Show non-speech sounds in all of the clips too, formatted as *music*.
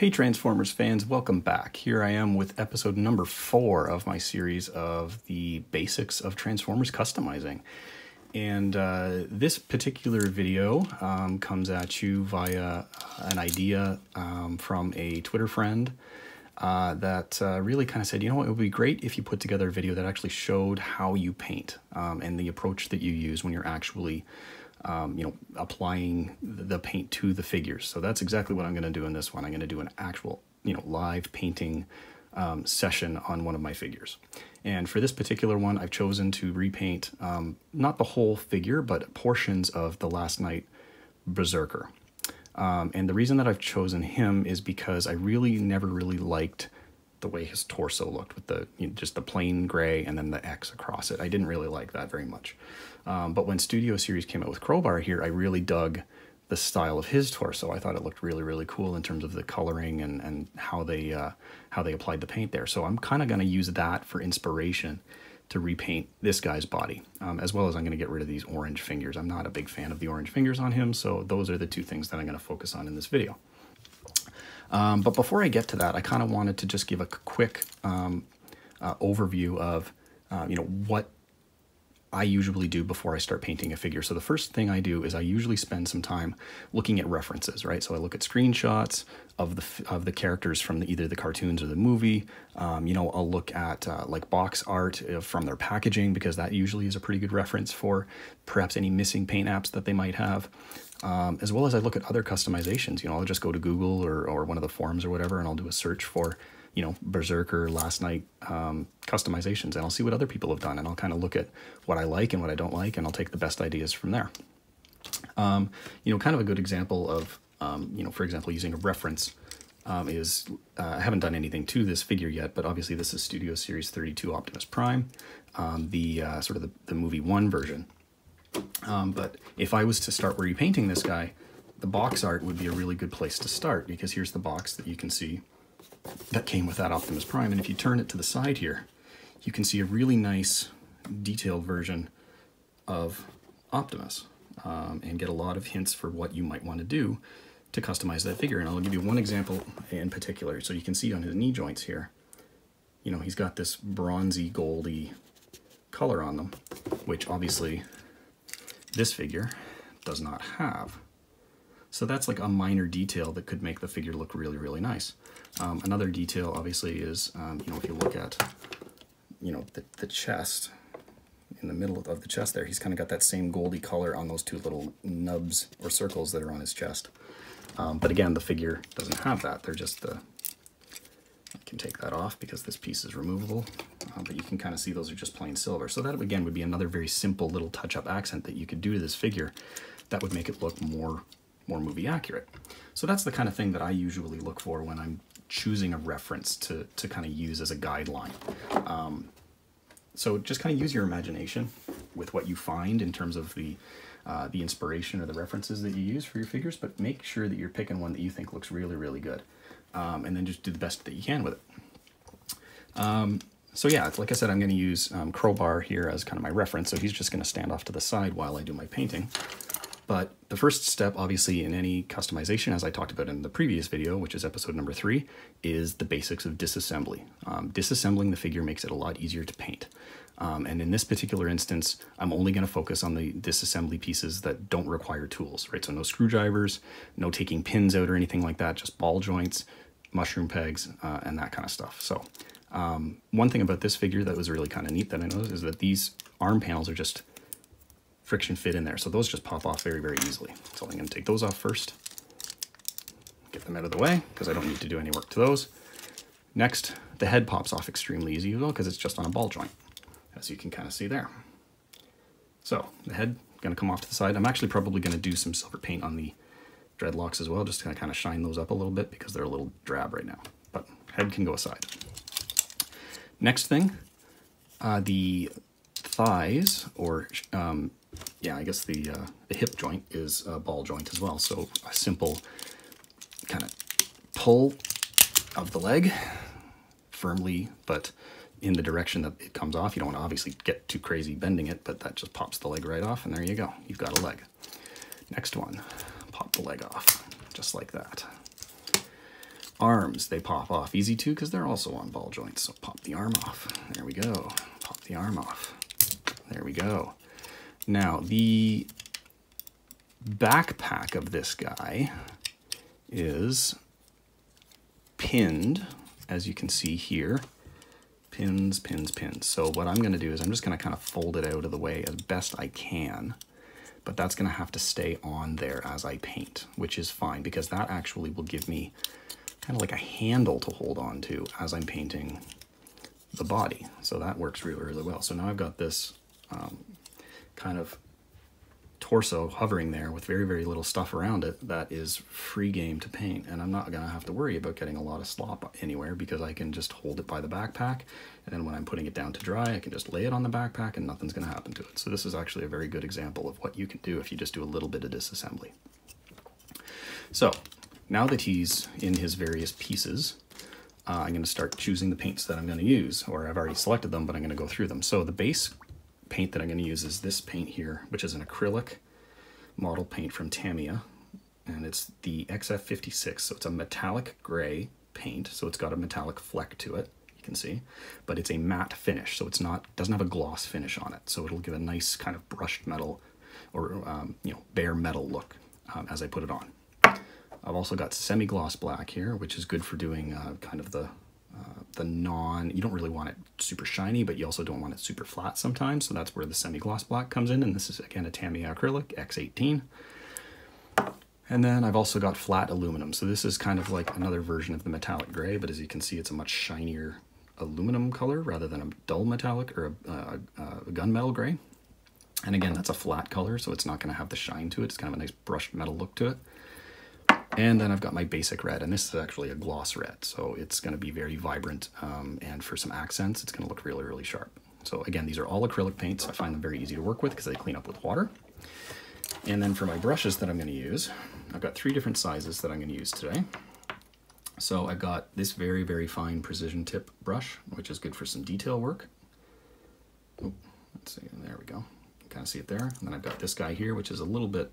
Hey Transformers fans, welcome back. Here I am with episode number four of my series of the basics of Transformers customizing. And uh, this particular video um, comes at you via an idea um, from a Twitter friend uh, that uh, really kind of said, you know what, it would be great if you put together a video that actually showed how you paint um, and the approach that you use when you're actually um, you know, applying the paint to the figures. So that's exactly what I'm going to do in this one. I'm going to do an actual, you know, live painting um, session on one of my figures. And for this particular one, I've chosen to repaint um, not the whole figure, but portions of the Last Knight Berserker. Um, and the reason that I've chosen him is because I really never really liked the way his torso looked with the you know, just the plain gray and then the X across it. I didn't really like that very much. Um, but when Studio Series came out with Crowbar here, I really dug the style of his torso. I thought it looked really, really cool in terms of the coloring and, and how they uh, how they applied the paint there. So I'm kind of going to use that for inspiration to repaint this guy's body, um, as well as I'm going to get rid of these orange fingers. I'm not a big fan of the orange fingers on him, so those are the two things that I'm going to focus on in this video. Um, but before I get to that, I kind of wanted to just give a quick um, uh, overview of, uh, you know, what I usually do before I start painting a figure. So the first thing I do is I usually spend some time looking at references, right? So I look at screenshots of the of the characters from the, either the cartoons or the movie. Um, you know, I'll look at uh, like box art uh, from their packaging because that usually is a pretty good reference for perhaps any missing paint apps that they might have. Um, as well as I look at other customizations. You know, I'll just go to Google or, or one of the forums or whatever, and I'll do a search for you know, Berserker Last Knight um, customizations, and I'll see what other people have done, and I'll kind of look at what I like and what I don't like, and I'll take the best ideas from there. Um, you know, kind of a good example of, um, you know, for example, using a reference um, is, uh, I haven't done anything to this figure yet, but obviously this is Studio Series 32 Optimus Prime, um, the uh, sort of the, the movie one version. Um, but if I was to start repainting this guy, the box art would be a really good place to start because here's the box that you can see that came with that Optimus Prime. And if you turn it to the side here, you can see a really nice detailed version of Optimus um, and get a lot of hints for what you might want to do to customize that figure. And I'll give you one example in particular. So you can see on his knee joints here, you know, he's got this bronzy, goldy color on them, which obviously this figure does not have. So that's like a minor detail that could make the figure look really, really nice. Um, another detail, obviously, is, um, you know, if you look at, you know, the, the chest, in the middle of the chest there, he's kind of got that same goldy color on those two little nubs or circles that are on his chest. Um, but again, the figure doesn't have that. They're just the, can take that off because this piece is removable, uh, but you can kind of see those are just plain silver. So that, again, would be another very simple little touch-up accent that you could do to this figure that would make it look more, more movie accurate. So that's the kind of thing that I usually look for when I'm choosing a reference to, to kind of use as a guideline. Um, so just kind of use your imagination with what you find in terms of the uh, the inspiration or the references that you use for your figures, but make sure that you're picking one that you think looks really, really good. Um, and then just do the best that you can with it. Um, so yeah, like I said, I'm going to use um, Crowbar here as kind of my reference. So he's just going to stand off to the side while I do my painting. But the first step, obviously, in any customization, as I talked about in the previous video, which is episode number three, is the basics of disassembly. Um, disassembling the figure makes it a lot easier to paint. Um, and in this particular instance, I'm only going to focus on the disassembly pieces that don't require tools, right? So no screwdrivers, no taking pins out or anything like that, just ball joints, mushroom pegs, uh, and that kind of stuff. So um, one thing about this figure that was really kind of neat that I noticed is that these arm panels are just friction fit in there. So those just pop off very, very easily. So I'm going to take those off first. Get them out of the way because I don't need to do any work to those. Next, the head pops off extremely easy as well because it's just on a ball joint, as you can kind of see there. So the head going to come off to the side. I'm actually probably going to do some silver paint on the dreadlocks as well, just to kind of shine those up a little bit because they're a little drab right now. But head can go aside. Next thing, uh, the thighs, or um, yeah, I guess the, uh, the hip joint is a ball joint as well. So a simple kind of pull of the leg firmly, but in the direction that it comes off. You don't want to obviously get too crazy bending it, but that just pops the leg right off, and there you go. You've got a leg. Next one, pop the leg off, just like that. Arms, they pop off easy too because they're also on ball joints. So pop the arm off. There we go. Pop the arm off. There we go. Now, the backpack of this guy is pinned, as you can see here. Pins, pins, pins. So what I'm going to do is I'm just going to kind of fold it out of the way as best I can. But that's going to have to stay on there as I paint, which is fine because that actually will give me kind of like a handle to hold on to as I'm painting the body. So that works really, really well. So now I've got this um, kind of torso hovering there with very, very little stuff around it that is free game to paint. And I'm not going to have to worry about getting a lot of slop anywhere because I can just hold it by the backpack. And then when I'm putting it down to dry, I can just lay it on the backpack and nothing's going to happen to it. So this is actually a very good example of what you can do if you just do a little bit of disassembly. So now that he's in his various pieces, uh, I'm going to start choosing the paints that I'm going to use, or I've already selected them, but I'm going to go through them. So the base paint that I'm going to use is this paint here, which is an acrylic model paint from Tamiya, and it's the XF56. So it's a metallic gray paint, so it's got a metallic fleck to it, you can see, but it's a matte finish, so it's not doesn't have a gloss finish on it. So it'll give a nice kind of brushed metal or um, you know bare metal look um, as I put it on. I've also got semi-gloss black here, which is good for doing uh, kind of the the non, you don't really want it super shiny, but you also don't want it super flat sometimes. So that's where the semi-gloss black comes in. And this is again a Tamiya acrylic X18. And then I've also got flat aluminum. So this is kind of like another version of the metallic gray, but as you can see, it's a much shinier aluminum color rather than a dull metallic or a, a, a gunmetal gray. And again, that's a flat color, so it's not gonna have the shine to it. It's kind of a nice brushed metal look to it. And then I've got my basic red, and this is actually a gloss red, so it's going to be very vibrant, um, and for some accents, it's going to look really, really sharp. So again, these are all acrylic paints. I find them very easy to work with because they clean up with water. And then for my brushes that I'm going to use, I've got three different sizes that I'm going to use today. So I've got this very, very fine precision tip brush, which is good for some detail work. Oh, let's see, there we go. You kind of see it there. And then I've got this guy here, which is a little bit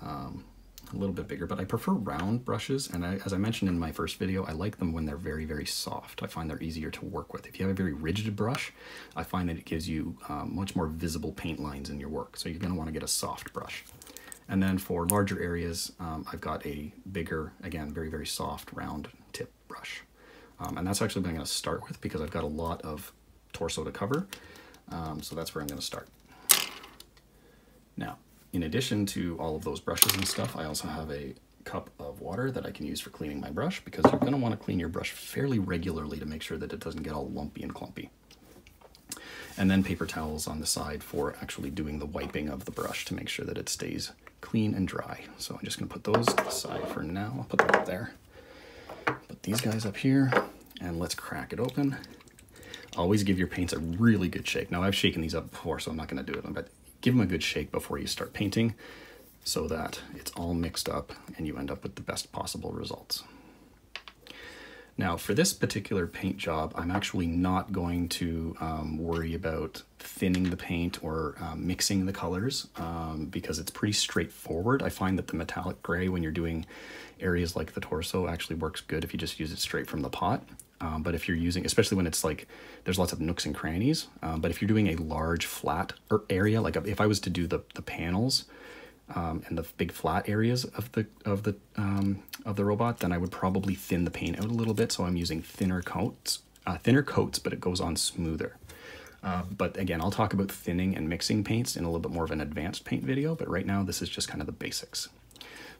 um, a little bit bigger, but I prefer round brushes. And I, as I mentioned in my first video, I like them when they're very, very soft. I find they're easier to work with. If you have a very rigid brush, I find that it gives you um, much more visible paint lines in your work. So you're gonna wanna get a soft brush. And then for larger areas, um, I've got a bigger, again, very, very soft round tip brush. Um, and that's actually what I'm gonna start with because I've got a lot of torso to cover. Um, so that's where I'm gonna start. Now, in addition to all of those brushes and stuff, I also have a cup of water that I can use for cleaning my brush because you're going to want to clean your brush fairly regularly to make sure that it doesn't get all lumpy and clumpy. And then paper towels on the side for actually doing the wiping of the brush to make sure that it stays clean and dry. So I'm just going to put those aside for now. I'll put them up there. Put these guys up here and let's crack it open. Always give your paints a really good shake. Now I've shaken these up before, so I'm not going to do it, but give them a good shake before you start painting so that it's all mixed up and you end up with the best possible results. Now for this particular paint job, I'm actually not going to um, worry about thinning the paint or um, mixing the colors um, because it's pretty straightforward. I find that the metallic gray when you're doing areas like the torso actually works good if you just use it straight from the pot. Um, but if you're using, especially when it's like, there's lots of nooks and crannies, um, but if you're doing a large flat er, area, like if I was to do the, the panels um, and the big flat areas of the, of the, um, of the robot, then I would probably thin the paint out a little bit. So I'm using thinner coats, uh, thinner coats, but it goes on smoother. Uh, but again, I'll talk about thinning and mixing paints in a little bit more of an advanced paint video, but right now this is just kind of the basics.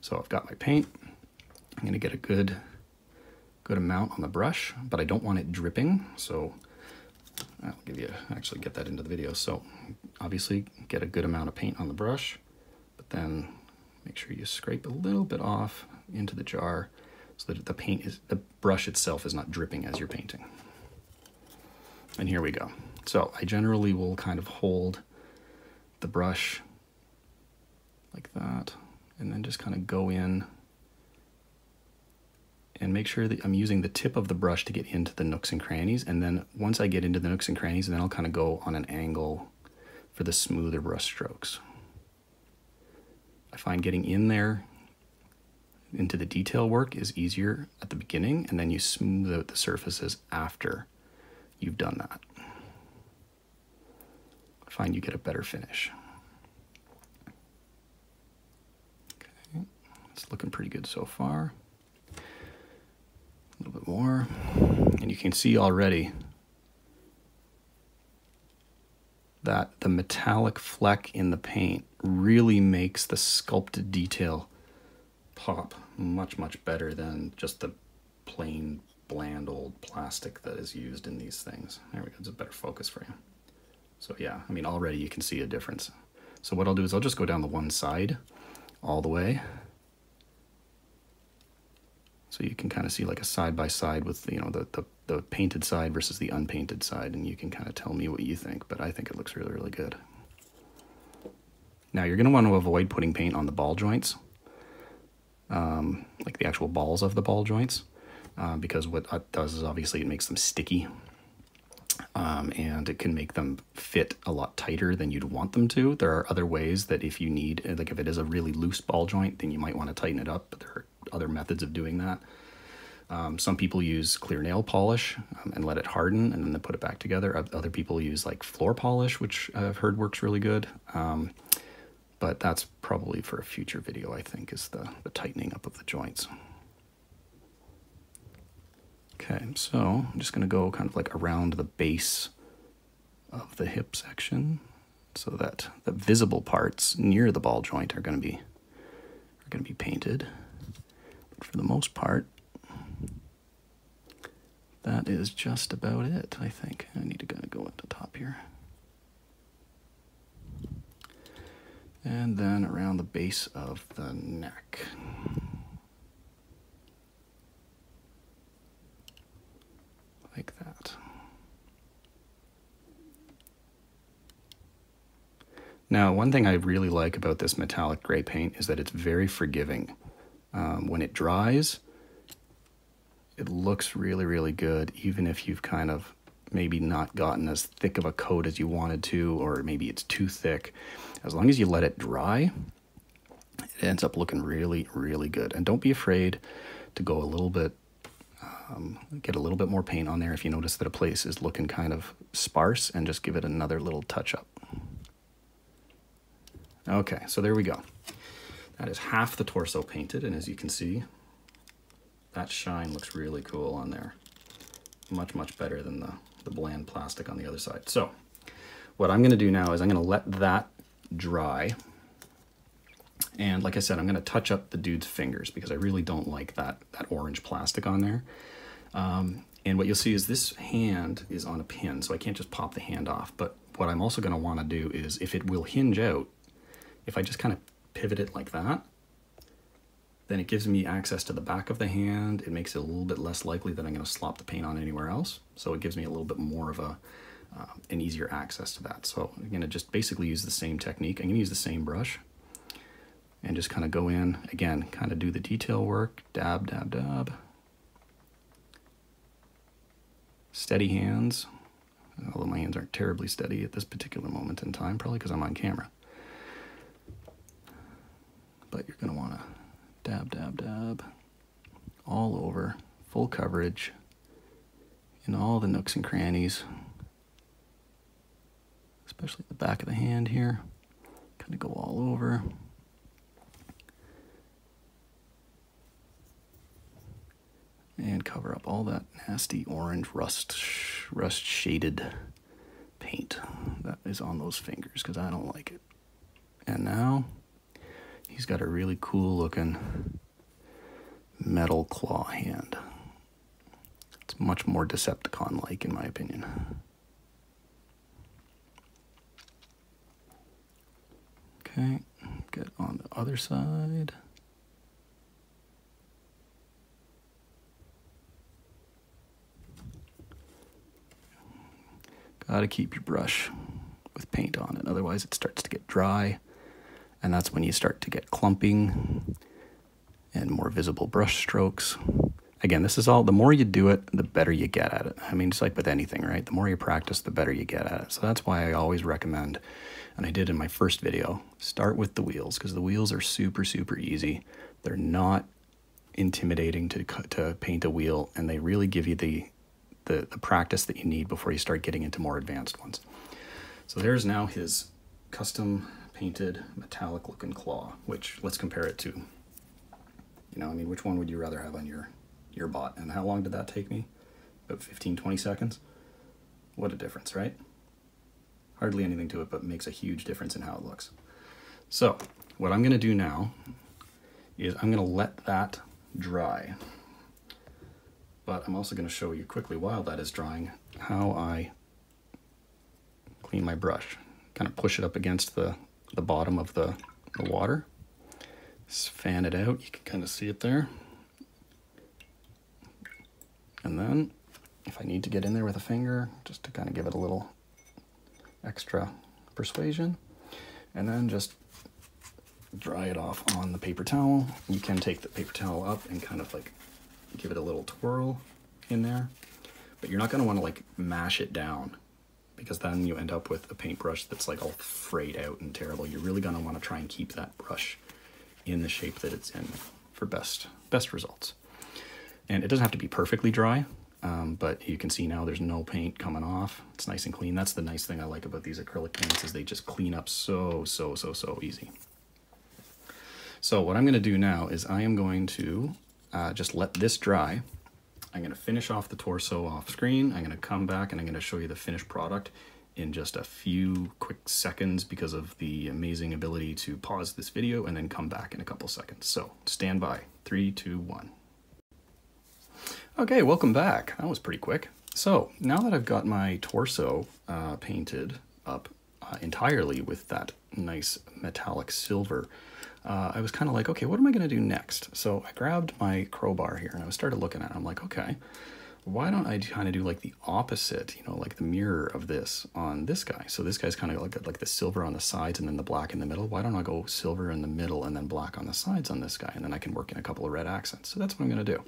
So I've got my paint. I'm gonna get a good good amount on the brush, but I don't want it dripping. So I'll give you, actually get that into the video. So obviously get a good amount of paint on the brush, but then make sure you scrape a little bit off into the jar so that the paint is, the brush itself is not dripping as you're painting. And here we go. So I generally will kind of hold the brush like that and then just kind of go in and make sure that I'm using the tip of the brush to get into the nooks and crannies. And then once I get into the nooks and crannies, then I'll kind of go on an angle for the smoother brush strokes. I find getting in there into the detail work is easier at the beginning, and then you smooth out the surfaces after you've done that. I find you get a better finish. Okay, it's looking pretty good so far. A little bit more, and you can see already that the metallic fleck in the paint really makes the sculpted detail pop much, much better than just the plain, bland old plastic that is used in these things. There we go, it's a better focus for you. So yeah, I mean, already you can see a difference. So what I'll do is I'll just go down the one side all the way. So you can kind of see like a side by side with, you know, the, the the painted side versus the unpainted side, and you can kind of tell me what you think, but I think it looks really, really good. Now you're going to want to avoid putting paint on the ball joints, um, like the actual balls of the ball joints, uh, because what it does is obviously it makes them sticky, um, and it can make them fit a lot tighter than you'd want them to. There are other ways that if you need, like if it is a really loose ball joint, then you might want to tighten it up, but there are other methods of doing that. Um, some people use clear nail polish um, and let it harden and then they put it back together. Other people use like floor polish, which I've heard works really good. Um, but that's probably for a future video, I think, is the, the tightening up of the joints. Okay, so I'm just going to go kind of like around the base of the hip section so that the visible parts near the ball joint are going to be are going to be painted. For the most part, that is just about it, I think. I need to kind of go at the top here. And then around the base of the neck. Like that. Now, one thing I really like about this metallic gray paint is that it's very forgiving. Um, when it dries, it looks really, really good, even if you've kind of maybe not gotten as thick of a coat as you wanted to, or maybe it's too thick. As long as you let it dry, it ends up looking really, really good. And don't be afraid to go a little bit, um, get a little bit more paint on there if you notice that a place is looking kind of sparse and just give it another little touch up. Okay, so there we go. That is half the torso painted, and as you can see, that shine looks really cool on there. Much, much better than the, the bland plastic on the other side. So what I'm gonna do now is I'm gonna let that dry. And like I said, I'm gonna touch up the dude's fingers because I really don't like that, that orange plastic on there. Um, and what you'll see is this hand is on a pin, so I can't just pop the hand off. But what I'm also gonna wanna do is if it will hinge out, if I just kind of pivot it like that, then it gives me access to the back of the hand. It makes it a little bit less likely that I'm going to slop the paint on anywhere else. So it gives me a little bit more of a uh, an easier access to that. So I'm going to just basically use the same technique. I'm going to use the same brush and just kind of go in, again, kind of do the detail work, dab, dab, dab. Steady hands, although my hands aren't terribly steady at this particular moment in time, probably because I'm on camera. But you're going to want to dab, dab, dab, all over, full coverage, in all the nooks and crannies, especially the back of the hand here. Kind of go all over. And cover up all that nasty orange rust, rust shaded paint that is on those fingers because I don't like it. And now He's got a really cool looking metal claw hand. It's much more Decepticon like, in my opinion. Okay, get on the other side. Gotta keep your brush with paint on it, otherwise, it starts to get dry and that's when you start to get clumping and more visible brush strokes. Again, this is all, the more you do it, the better you get at it. I mean, it's like with anything, right? The more you practice, the better you get at it. So that's why I always recommend, and I did in my first video, start with the wheels because the wheels are super, super easy. They're not intimidating to to paint a wheel, and they really give you the, the the practice that you need before you start getting into more advanced ones. So there's now his custom painted metallic looking claw, which let's compare it to. You know, I mean, which one would you rather have on your your bot? And how long did that take me? About 15, 20 seconds. What a difference, right? Hardly anything to it, but makes a huge difference in how it looks. So what I'm going to do now is I'm going to let that dry. But I'm also going to show you quickly while that is drying how I clean my brush. Kind of push it up against the, the bottom of the, the water. Just fan it out. You can kind of see it there. And then if I need to get in there with a finger, just to kind of give it a little extra persuasion. And then just dry it off on the paper towel. You can take the paper towel up and kind of like give it a little twirl in there, but you're not gonna wanna like mash it down because then you end up with a paintbrush that's like all frayed out and terrible. You're really gonna wanna try and keep that brush in the shape that it's in for best, best results. And it doesn't have to be perfectly dry, um, but you can see now there's no paint coming off. It's nice and clean. That's the nice thing I like about these acrylic paints is they just clean up so, so, so, so easy. So what I'm going to do now is I am going to uh, just let this dry. I'm going to finish off the torso off screen. I'm going to come back and I'm going to show you the finished product in just a few quick seconds because of the amazing ability to pause this video and then come back in a couple seconds. So stand by. Three, two, one. Okay, welcome back. That was pretty quick. So now that I've got my torso uh, painted up uh, entirely with that nice metallic silver, uh, I was kind of like, okay, what am I going to do next? So I grabbed my crowbar here and I started looking at it. I'm like, okay, why don't I kind of do like the opposite, you know, like the mirror of this on this guy? So this guy's kind of like, like the silver on the sides and then the black in the middle. Why don't I go silver in the middle and then black on the sides on this guy? And then I can work in a couple of red accents. So that's what I'm going to do.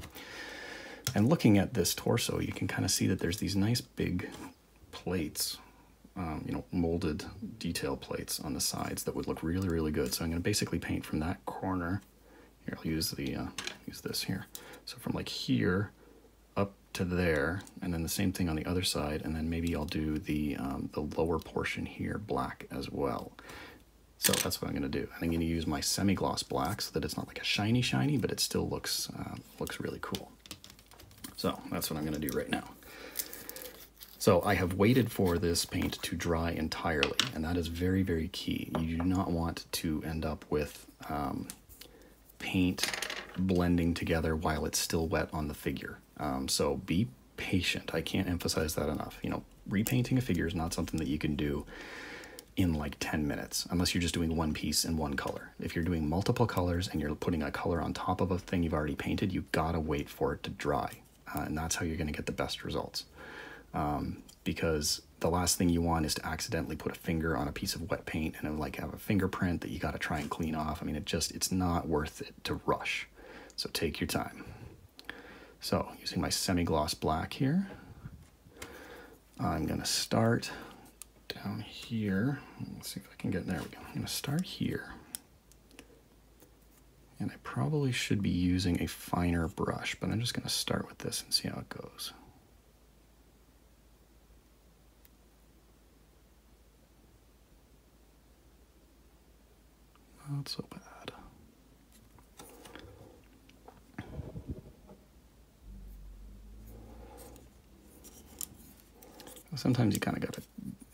And looking at this torso, you can kind of see that there's these nice big plates um, you know, molded detail plates on the sides that would look really, really good. So I'm going to basically paint from that corner. Here, I'll use the uh, use this here. So from like here up to there, and then the same thing on the other side, and then maybe I'll do the um, the lower portion here black as well. So that's what I'm going to do. And I'm going to use my semi-gloss black so that it's not like a shiny shiny, but it still looks uh, looks really cool. So that's what I'm going to do right now. So I have waited for this paint to dry entirely, and that is very, very key. You do not want to end up with um, paint blending together while it's still wet on the figure. Um, so be patient. I can't emphasize that enough. You know, repainting a figure is not something that you can do in like 10 minutes, unless you're just doing one piece in one color. If you're doing multiple colors and you're putting a color on top of a thing you've already painted, you gotta wait for it to dry. Uh, and that's how you're gonna get the best results um, because the last thing you want is to accidentally put a finger on a piece of wet paint and like have a fingerprint that you got to try and clean off. I mean, it just, it's not worth it to rush. So take your time. So using my semi-gloss black here, I'm going to start down here. Let's see if I can get, there we go. I'm going to start here. And I probably should be using a finer brush, but I'm just going to start with this and see how it goes. Not so bad. Sometimes you kind of got to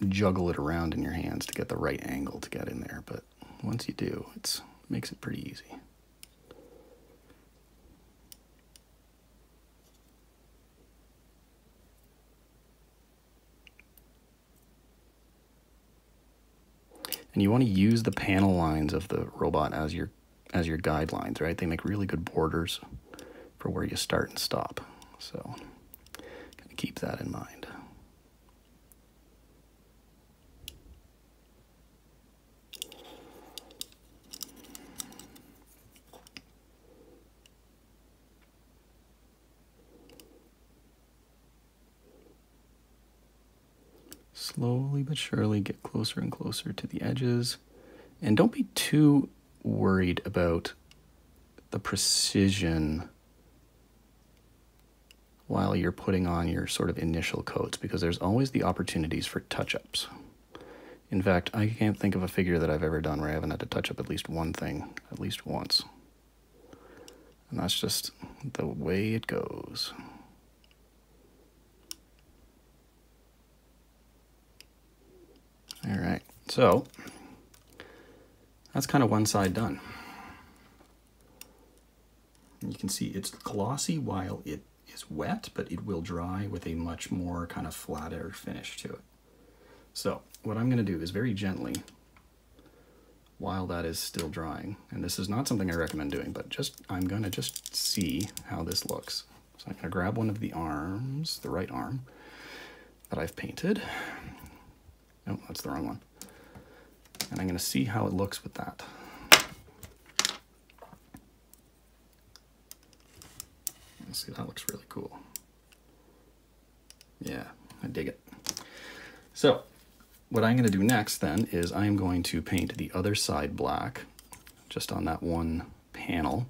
juggle it around in your hands to get the right angle to get in there, but once you do, it makes it pretty easy. And you want to use the panel lines of the robot as your as your guidelines, right? They make really good borders for where you start and stop. So, kind of keep that in mind. Slowly but surely get closer and closer to the edges. And don't be too worried about the precision while you're putting on your sort of initial coats because there's always the opportunities for touch-ups. In fact, I can't think of a figure that I've ever done where I haven't had to touch up at least one thing, at least once. And that's just the way it goes. All right, so that's kind of one side done. You can see it's glossy while it is wet, but it will dry with a much more kind of flatter finish to it. So what I'm going to do is very gently, while that is still drying, and this is not something I recommend doing, but just I'm going to just see how this looks. So I'm going to grab one of the arms, the right arm, that I've painted. Oh, that's the wrong one. And I'm going to see how it looks with that. See, that looks really cool. Yeah, I dig it. So what I'm going to do next then is I'm going to paint the other side black just on that one panel.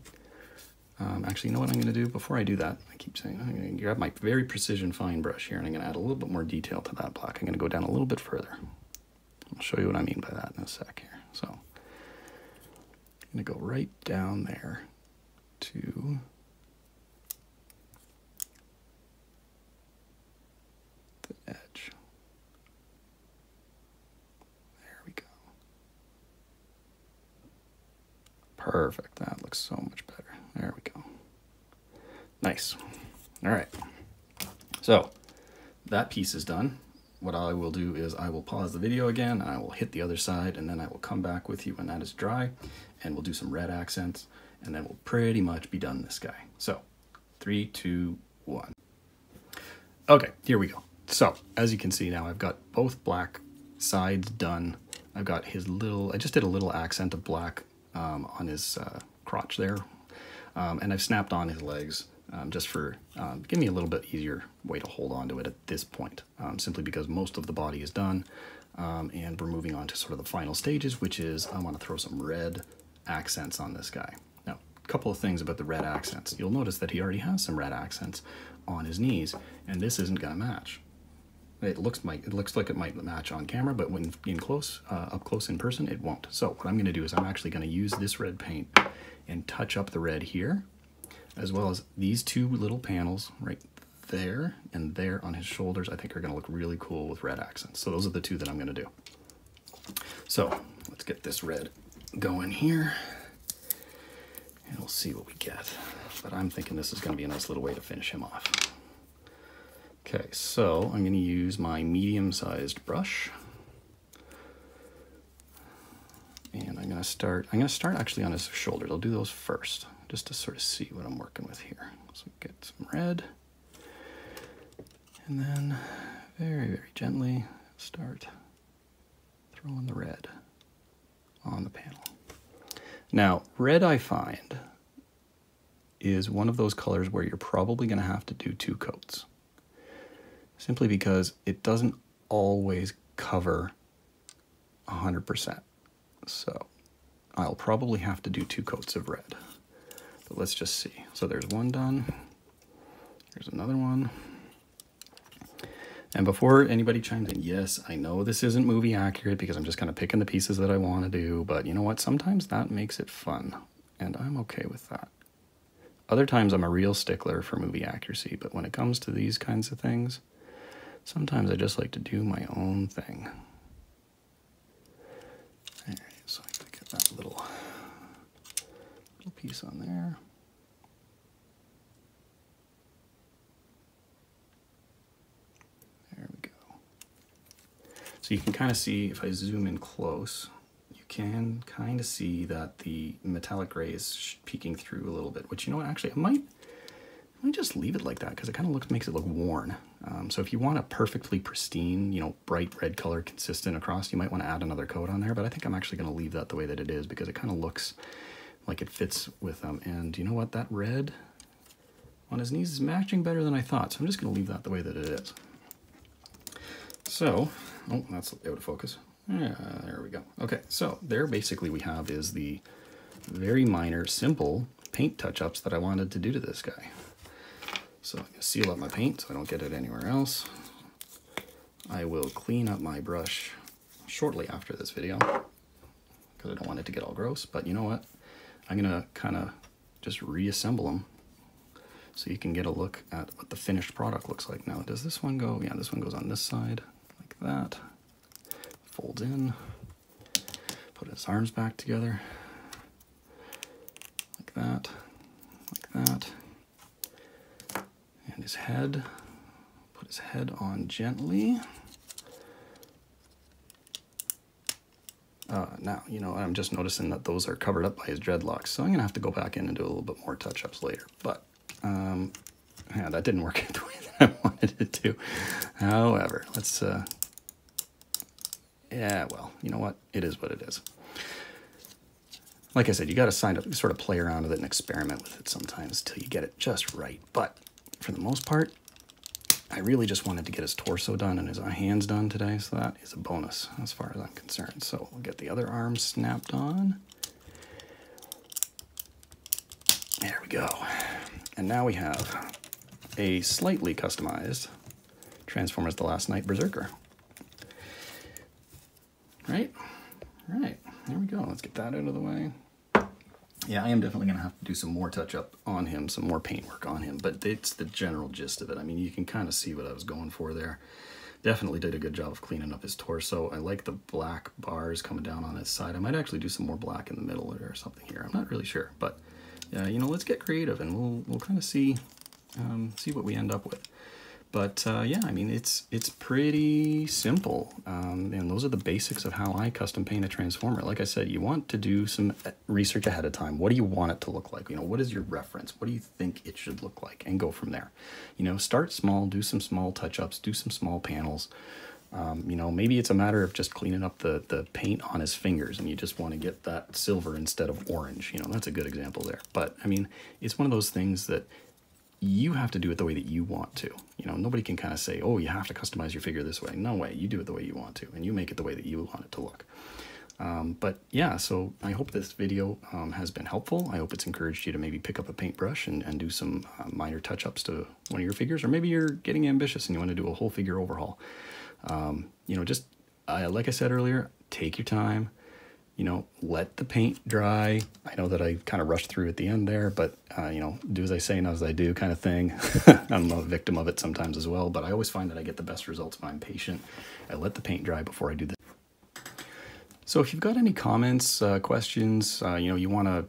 Um, actually, you know what I'm going to do? Before I do that, I keep saying, I'm going to grab my very precision fine brush here and I'm going to add a little bit more detail to that black. I'm going to go down a little bit further. I'll show you what I mean by that in a sec here. So I'm going to go right down there to the edge. There we go. Perfect. That looks so much better. Nice. All right. So that piece is done. What I will do is I will pause the video again, I will hit the other side, and then I will come back with you when that is dry, and we'll do some red accents, and then we'll pretty much be done this guy. So, three, two, one. Okay, here we go. So, as you can see now, I've got both black sides done. I've got his little, I just did a little accent of black um, on his uh, crotch there. Um, and I've snapped on his legs um, just for, um, give me a little bit easier way to hold on to it at this point, um, simply because most of the body is done. Um, and we're moving on to sort of the final stages, which is I want to throw some red accents on this guy. Now, a couple of things about the red accents. You'll notice that he already has some red accents on his knees, and this isn't going to match. It looks like it looks like it might match on camera, but when in close, uh, up close in person, it won't. So what I'm going to do is I'm actually going to use this red paint and touch up the red here, as well as these two little panels right there and there on his shoulders. I think are going to look really cool with red accents. So those are the two that I'm going to do. So let's get this red going here, and we'll see what we get. But I'm thinking this is going to be a nice little way to finish him off. Okay, so I'm going to use my medium-sized brush. And I'm going to start, I'm going to start actually on his shoulders. I'll do those first, just to sort of see what I'm working with here. So get some red. And then very, very gently start throwing the red on the panel. Now, red I find is one of those colors where you're probably going to have to do two coats simply because it doesn't always cover 100%. So I'll probably have to do two coats of red. Let's just see. So there's one done. There's another one. And before anybody chimes in, yes, I know this isn't movie accurate because I'm just kind of picking the pieces that I want to do, but you know what? Sometimes that makes it fun, and I'm okay with that. Other times I'm a real stickler for movie accuracy, but when it comes to these kinds of things, Sometimes I just like to do my own thing. Alright, so I'm going to get that little piece on there. There we go. So you can kind of see, if I zoom in close, you can kind of see that the metallic gray is peeking through a little bit, which, you know what, actually, I might let me just leave it like that because it kind of looks makes it look worn. Um, so if you want a perfectly pristine, you know, bright red color consistent across, you might want to add another coat on there. But I think I'm actually going to leave that the way that it is because it kind of looks like it fits with them. And you know what? That red on his knees is matching better than I thought. So I'm just going to leave that the way that it is. So, oh, that's out of focus. Yeah, there we go. Okay, so there basically we have is the very minor, simple paint touch-ups that I wanted to do to this guy. So I'm going to seal up my paint so I don't get it anywhere else. I will clean up my brush shortly after this video because I don't want it to get all gross. But you know what? I'm to kind of just reassemble them so you can get a look at what the finished product looks like. Now, does this one go? Yeah, this one goes on this side like that. Folds in. Put his arms back together like that, like that. And his head, put his head on gently. Uh, now, you know, I'm just noticing that those are covered up by his dreadlocks, so I'm going to have to go back in and do a little bit more touch-ups later. But, um, yeah, that didn't work *laughs* out the way that I wanted it to. However, let's, uh, yeah, well, you know what? It is what it is. Like I said, you got to sign up, sort of play around with it and experiment with it sometimes till you get it just right. But for the most part, I really just wanted to get his torso done and his hands done today, so that is a bonus as far as I'm concerned. So we'll get the other arm snapped on. There we go. And now we have a slightly customized Transformers The Last Knight Berserker. Right? Right. There we go. Let's get that out of the way. Yeah, I am definitely going to have to do some more touch up on him, some more paint work on him, but it's the general gist of it. I mean, you can kind of see what I was going for there. Definitely did a good job of cleaning up his torso. I like the black bars coming down on his side. I might actually do some more black in the middle or something here. I'm not really sure, but yeah, you know, let's get creative and we'll we'll kind of see um, see what we end up with. But uh, yeah, I mean, it's it's pretty simple, um, and those are the basics of how I custom paint a transformer. Like I said, you want to do some uh, research ahead of time. What do you want it to look like? You know, what is your reference? What do you think it should look like, and go from there. You know, start small, do some small touch-ups, do some small panels. Um, you know, maybe it's a matter of just cleaning up the the paint on his fingers, and you just want to get that silver instead of orange. You know, that's a good example there. But I mean, it's one of those things that you have to do it the way that you want to. You know, nobody can kind of say, oh, you have to customize your figure this way. No way. You do it the way you want to, and you make it the way that you want it to look. Um, but yeah, so I hope this video um, has been helpful. I hope it's encouraged you to maybe pick up a paintbrush and, and do some uh, minor touch-ups to one of your figures, or maybe you're getting ambitious and you want to do a whole figure overhaul. Um, you know, just uh, like I said earlier, take your time you know, let the paint dry. I know that I kind of rushed through at the end there, but, uh, you know, do as I say, not as I do kind of thing. *laughs* I'm a victim of it sometimes as well, but I always find that I get the best results when I'm patient. I let the paint dry before I do this. So if you've got any comments, uh, questions, uh, you know, you want to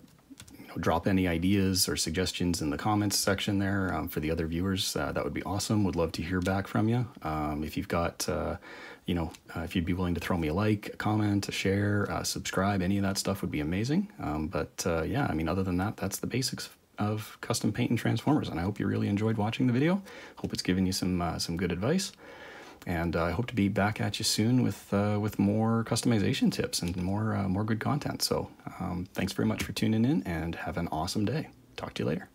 you know, drop any ideas or suggestions in the comments section there um, for the other viewers, uh, that would be awesome. Would love to hear back from you. Um, if you've got uh, you know, uh, if you'd be willing to throw me a like, a comment, a share, uh, subscribe, any of that stuff would be amazing. Um, but uh, yeah, I mean, other than that, that's the basics of custom paint and transformers. And I hope you really enjoyed watching the video. Hope it's given you some uh, some good advice. And uh, I hope to be back at you soon with uh, with more customization tips and more more good content. So um, thanks very much for tuning in, and have an awesome day. Talk to you later.